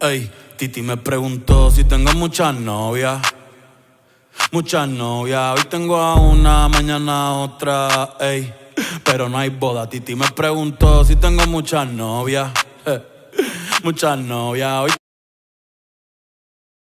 Ey, Titi me preguntó si tengo muchas novias. Muchas novias, hoy tengo a una, mañana a otra, ey. Pero no hay boda, Titi me preguntó si tengo muchas novias. Muchas novias, hoy